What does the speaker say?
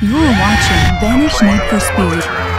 You're watching Vanish Need for Speed.